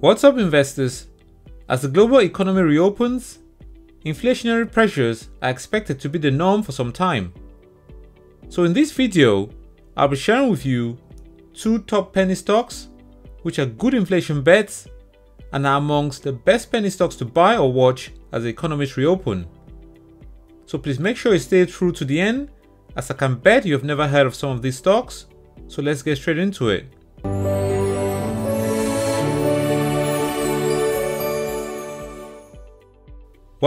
What's up, investors? As the global economy reopens, inflationary pressures are expected to be the norm for some time. So, in this video, I'll be sharing with you two top penny stocks which are good inflation bets and are amongst the best penny stocks to buy or watch as the economies reopen. So, please make sure you stay through to the end as I can bet you have never heard of some of these stocks. So, let's get straight into it.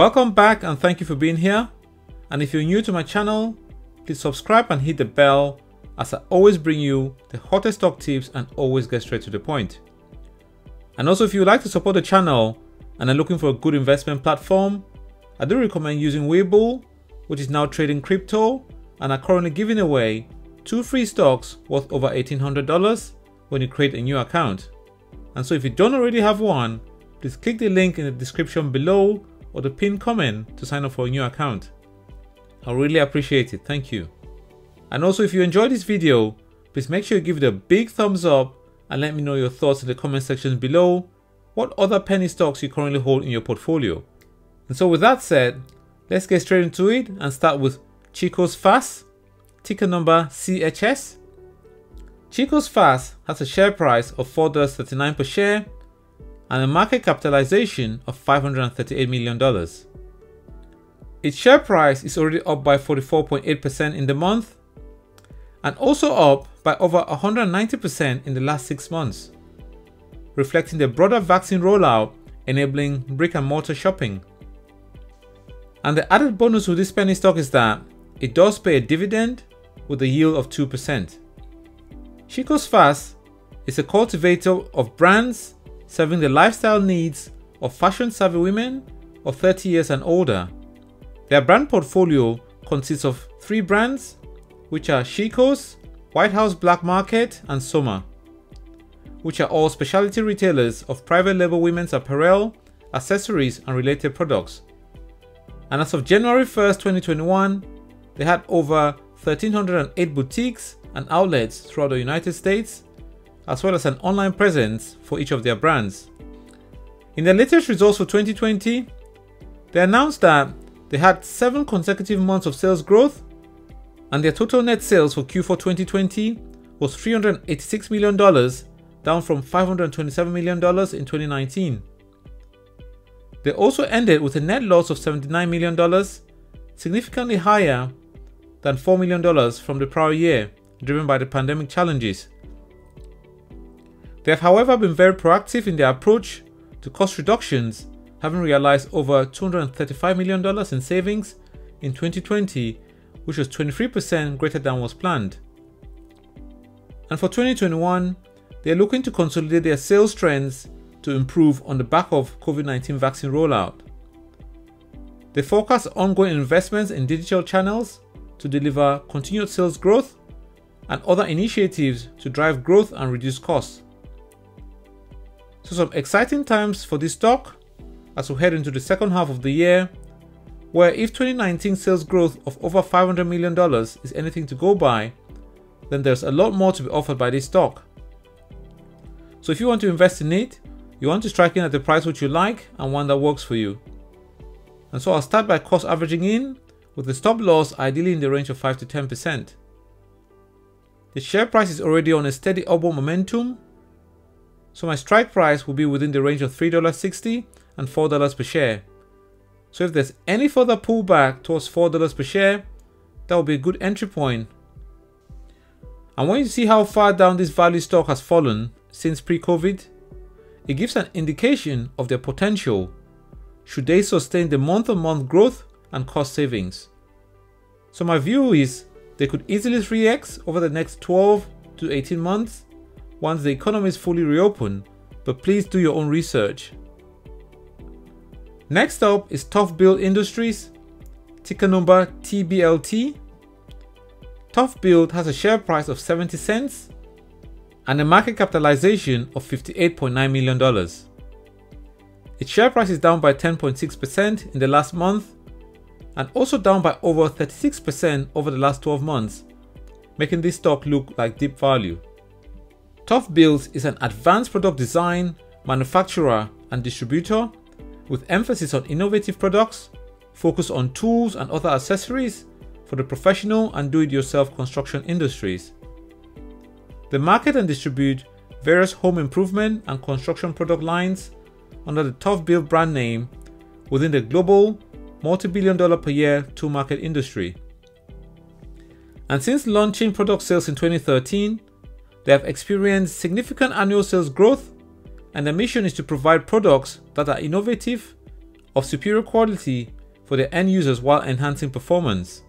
Welcome back and thank you for being here. And if you're new to my channel, please subscribe and hit the bell as I always bring you the hottest stock tips and always get straight to the point. And also if you would like to support the channel and are looking for a good investment platform, I do recommend using Webull, which is now trading crypto and are currently giving away two free stocks worth over $1,800 when you create a new account. And so if you don't already have one, please click the link in the description below or the pinned comment to sign up for a new account. I really appreciate it, thank you. And also if you enjoyed this video, please make sure you give it a big thumbs up and let me know your thoughts in the comment section below. What other penny stocks you currently hold in your portfolio? And so with that said, let's get straight into it and start with Chico's FAS, ticker number CHS. Chico's FAS has a share price of $4.39 per share and a market capitalization of $538 million. Its share price is already up by 44.8% in the month and also up by over 190% in the last six months, reflecting the broader vaccine rollout enabling brick and mortar shopping. And the added bonus with this penny stock is that it does pay a dividend with a yield of 2%. Chico's FAS is a cultivator of brands serving the lifestyle needs of fashion savvy women of 30 years and older. Their brand portfolio consists of three brands, which are Chico's, White House Black Market, and Soma, which are all specialty retailers of private label women's apparel, accessories, and related products. And as of January 1st, 2021, they had over 1,308 boutiques and outlets throughout the United States as well as an online presence for each of their brands. In their latest results for 2020, they announced that they had seven consecutive months of sales growth, and their total net sales for Q4 2020 was $386 million, down from $527 million in 2019. They also ended with a net loss of $79 million, significantly higher than $4 million from the prior year, driven by the pandemic challenges. They have, however, been very proactive in their approach to cost reductions, having realized over $235 million in savings in 2020, which was 23% greater than was planned. And for 2021, they are looking to consolidate their sales trends to improve on the back of COVID-19 vaccine rollout. They forecast ongoing investments in digital channels to deliver continued sales growth and other initiatives to drive growth and reduce costs. So some exciting times for this stock as we head into the second half of the year, where if 2019 sales growth of over $500 million is anything to go by, then there's a lot more to be offered by this stock. So if you want to invest in it, you want to strike in at the price which you like and one that works for you. And so I'll start by cost averaging in with the stop loss ideally in the range of 5 to 10%. The share price is already on a steady upward momentum so my strike price will be within the range of $3.60 and $4 per share. So if there's any further pullback towards $4 per share, that will be a good entry point. And when you to see how far down this value stock has fallen since pre-COVID, it gives an indication of their potential should they sustain the month-on-month -month growth and cost savings. So my view is they could easily 3x over the next 12 to 18 months once the economy is fully reopened, but please do your own research. Next up is ToughBuilt Industries, ticker number TBLT. ToughBuilt has a share price of 70 cents and a market capitalization of $58.9 million. Its share price is down by 10.6% in the last month and also down by over 36% over the last 12 months, making this stock look like deep value. ToughBuilt is an advanced product design manufacturer, and distributor with emphasis on innovative products, focus on tools and other accessories for the professional and do-it-yourself construction industries. They market and distribute various home improvement and construction product lines under the ToughBuilt brand name within the global multi-billion dollar per year tool market industry. And since launching product sales in 2013, they have experienced significant annual sales growth and their mission is to provide products that are innovative, of superior quality for their end users while enhancing performance.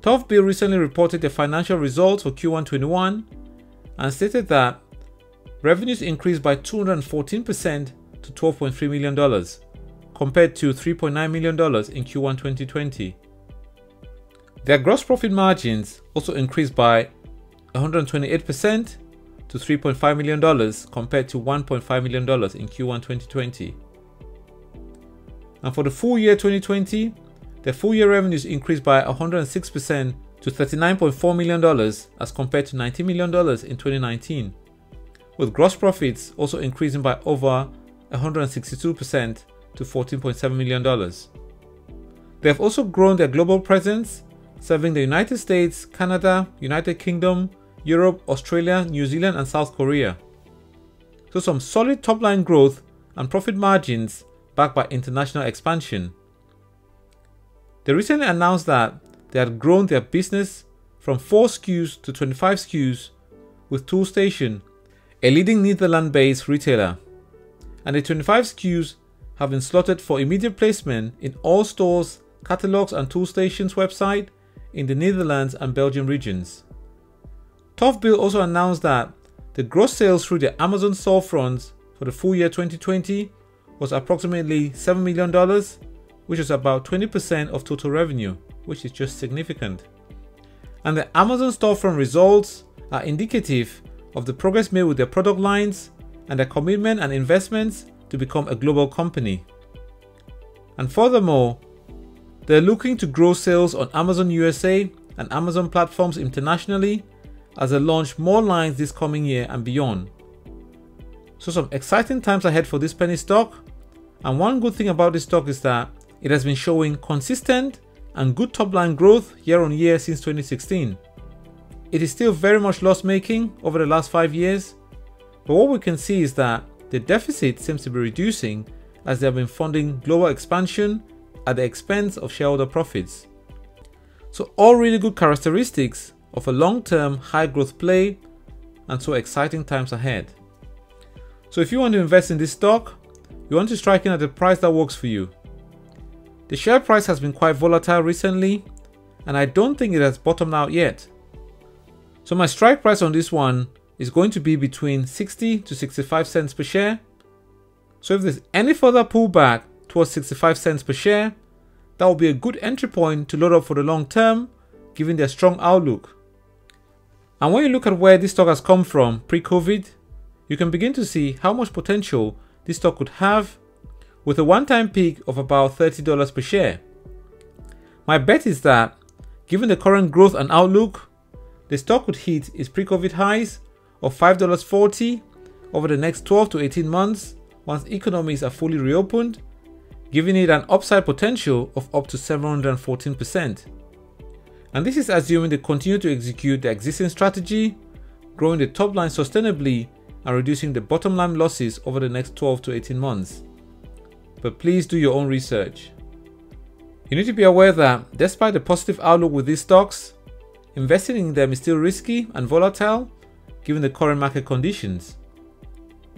ToughBuilt recently reported their financial results for Q1 21 and stated that revenues increased by 214% to $12.3 million compared to $3.9 million in Q1 2020. Their gross profit margins also increased by 128% to $3.5 million compared to $1.5 million in Q1 2020. And for the full year 2020, their full year revenues increased by 106% to $39.4 million as compared to $90 million in 2019, with gross profits also increasing by over 162% to $14.7 million. They have also grown their global presence, serving the United States, Canada, United Kingdom, Europe, Australia, New Zealand, and South Korea. So, some solid top line growth and profit margins backed by international expansion. They recently announced that they had grown their business from 4 SKUs to 25 SKUs with Toolstation, a leading Netherlands based retailer. And the 25 SKUs have been slotted for immediate placement in all stores, catalogs, and Toolstation's website in the Netherlands and Belgium regions. ToughBuilt also announced that the gross sales through the Amazon storefronts for the full year 2020 was approximately $7 million, which is about 20% of total revenue, which is just significant. And the Amazon storefront results are indicative of the progress made with their product lines and their commitment and investments to become a global company. And furthermore, they're looking to grow sales on Amazon USA and Amazon platforms internationally as they launch more lines this coming year and beyond. So some exciting times ahead for this penny stock. And one good thing about this stock is that it has been showing consistent and good top line growth year on year since 2016. It is still very much loss making over the last 5 years, but what we can see is that the deficit seems to be reducing as they have been funding global expansion at the expense of shareholder profits. So all really good characteristics of a long-term high growth play and so exciting times ahead. So if you want to invest in this stock, you want to strike in at a price that works for you. The share price has been quite volatile recently and I don't think it has bottomed out yet. So my strike price on this one is going to be between 60 to 65 cents per share. So if there's any further pullback towards 65 cents per share, that will be a good entry point to load up for the long term given their strong outlook. And when you look at where this stock has come from pre-COVID, you can begin to see how much potential this stock could have with a one-time peak of about $30 per share. My bet is that given the current growth and outlook, the stock could hit its pre-COVID highs of $5.40 over the next 12 to 18 months once economies are fully reopened, giving it an upside potential of up to 714%. And this is assuming they continue to execute the existing strategy, growing the top line sustainably and reducing the bottom line losses over the next 12 to 18 months. But please do your own research. You need to be aware that despite the positive outlook with these stocks, investing in them is still risky and volatile given the current market conditions.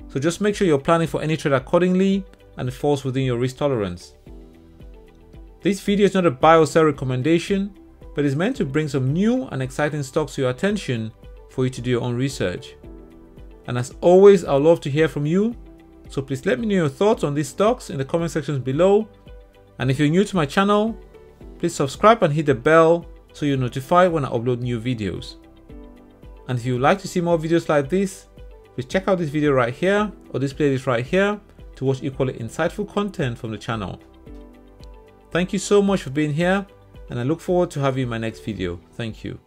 So just make sure you're planning for any trade accordingly and it falls within your risk tolerance. This video is not a buy or sell recommendation, but is meant to bring some new and exciting stocks to your attention for you to do your own research. And as always, I'd love to hear from you, so please let me know your thoughts on these stocks in the comment sections below. And if you're new to my channel, please subscribe and hit the bell so you're notified when I upload new videos. And if you would like to see more videos like this, please check out this video right here or this playlist right here to watch equally insightful content from the channel. Thank you so much for being here and I look forward to having you in my next video. Thank you.